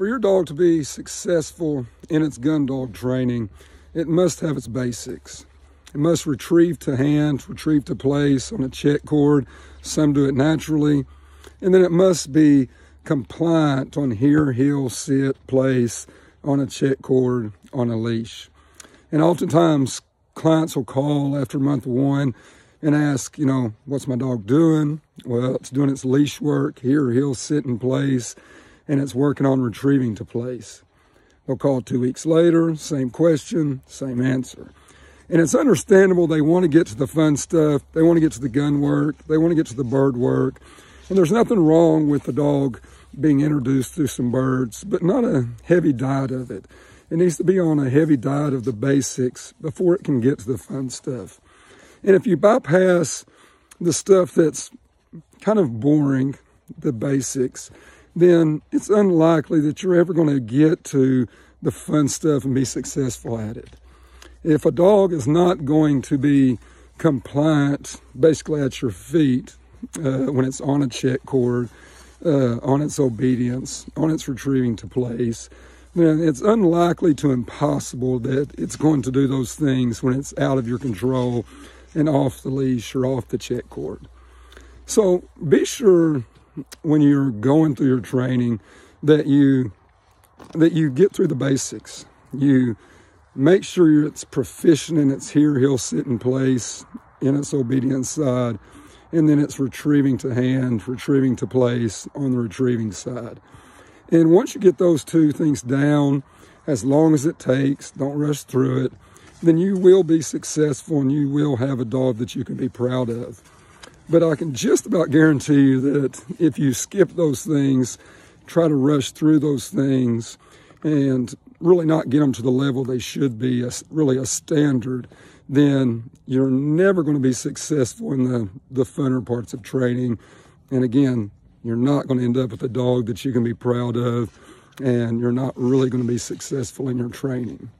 for your dog to be successful in its gun dog training, it must have its basics. It must retrieve to hand, retrieve to place on a check cord. Some do it naturally. And then it must be compliant on here, heel, sit, place, on a check cord, on a leash. And oftentimes clients will call after month one and ask, you know, what's my dog doing? Well, it's doing its leash work. Here, heel sit in place and it's working on retrieving to place. They'll call two weeks later, same question, same answer. And it's understandable they want to get to the fun stuff. They want to get to the gun work. They want to get to the bird work. And there's nothing wrong with the dog being introduced to some birds, but not a heavy diet of it. It needs to be on a heavy diet of the basics before it can get to the fun stuff. And if you bypass the stuff that's kind of boring, the basics, then it's unlikely that you're ever going to get to the fun stuff and be successful at it. If a dog is not going to be compliant basically at your feet uh, when it's on a check cord, uh, on its obedience, on its retrieving to place, then it's unlikely to impossible that it's going to do those things when it's out of your control and off the leash or off the check cord. So be sure when you're going through your training that you that you get through the basics. You make sure it's proficient in its here, heel, sit in place, in its obedience side, and then it's retrieving to hand, retrieving to place on the retrieving side. And once you get those two things down, as long as it takes, don't rush through it, then you will be successful and you will have a dog that you can be proud of. But I can just about guarantee you that if you skip those things, try to rush through those things, and really not get them to the level they should be, a, really a standard, then you're never going to be successful in the, the funner parts of training. And again, you're not going to end up with a dog that you can be proud of, and you're not really going to be successful in your training.